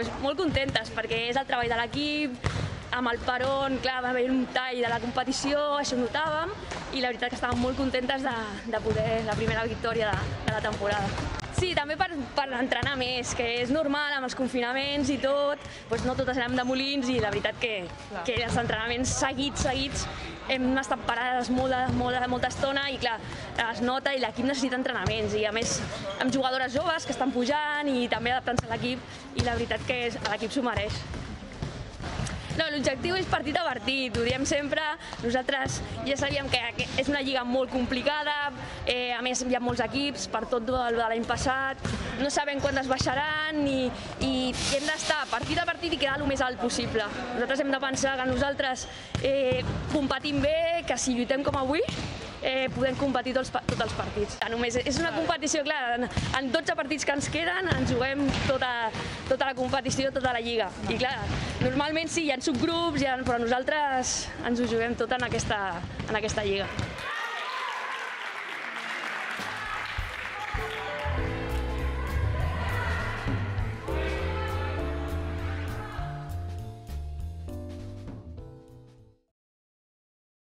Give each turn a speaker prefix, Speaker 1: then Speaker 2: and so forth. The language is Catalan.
Speaker 1: doncs molt contentes perquè és el treball de l'equip, amb el peron, clar, va haver un tall de la competició, això ho notàvem, i la veritat que estàvem molt contentes de, de poder la primera victòria de, de la temporada. Sí, també per, per entrenar més, que és normal amb els confinaments i tot, doncs no totes anem de molins i la veritat que, que els entrenaments seguits, seguits, hem estat parades molta, molta, molta estona i clar, es nota i l'equip necessita entrenaments i a més amb jugadores joves que estan pujant i també adaptant-se a l'equip i la veritat que l'equip s'ho mereix. No, l'objectiu és partit a partit, ho diem sempre. Nosaltres ja sabíem que és una lliga molt complicada, eh, a més hi ha molts equips per tot de l'any passat, no sabem quan es baixaran i, i hem d'estar partit a partit i quedar el més alt possible. Nosaltres hem de pensar que nosaltres eh, competim bé, que si lluitem com avui, eh, podem competir tots, tots els partits. Només és una competició, clar, en, en 12 partits que ens queden ens juguem tota, tota la competició, tota la lliga. I clar, normalment sí, hi ha subgrups, hi ha, però nosaltres ens ho juguem tot en aquesta, en aquesta lliga.